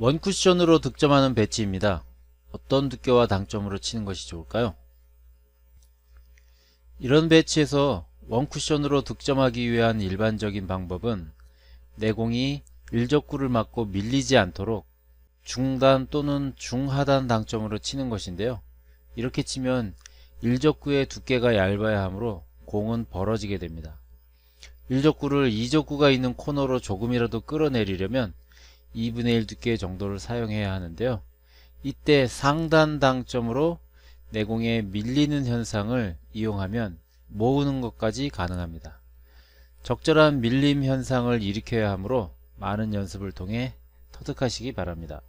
원쿠션으로 득점하는 배치입니다. 어떤 두께와 당점으로 치는 것이 좋을까요? 이런 배치에서 원쿠션으로 득점하기 위한 일반적인 방법은 내공이 일적구를 맞고 밀리지 않도록 중단 또는 중하단 당점으로 치는 것인데요. 이렇게 치면 일적구의 두께가 얇아야 하므로 공은 벌어지게 됩니다. 일적구를 이적구가 있는 코너로 조금이라도 끌어내리려면 2분의 1 두께 정도를 사용해야 하는데요. 이때 상단 당점으로 내공에 밀리는 현상을 이용하면 모으는 것까지 가능합니다. 적절한 밀림 현상을 일으켜야 하므로 많은 연습을 통해 터득하시기 바랍니다.